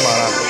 camarada.